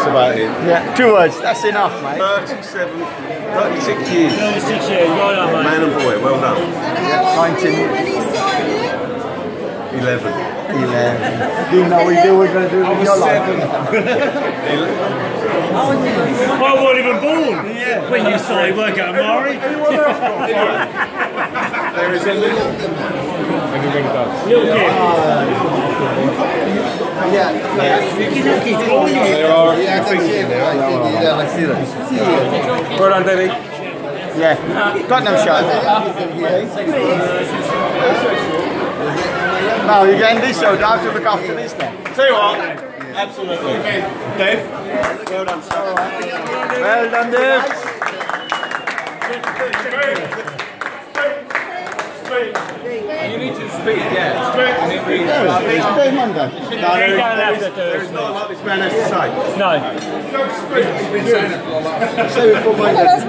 that's about it. Yeah, two words. That's enough, mate. 37, 36 years. 36 years, well done, mate. Man and boy, well done. And how old were 19. you when he started? 11. 11. Didn't know we do we're going to do with your life. I wasn't even born yeah. when you started working at Amari. There is a little. Little kid. Oh, There are a few things. Yeah, I see that. Well done, Debbie. Yeah, got them shot. Now you're getting this show. I have to look after this then. Tell you what, absolutely. Dave, well done, sir. Well done, Dave. You need to speak, yeah. Yeah, it's Dave Monday. No, there is, there is, there is not a lot this man has to say. No. Say it for Monday.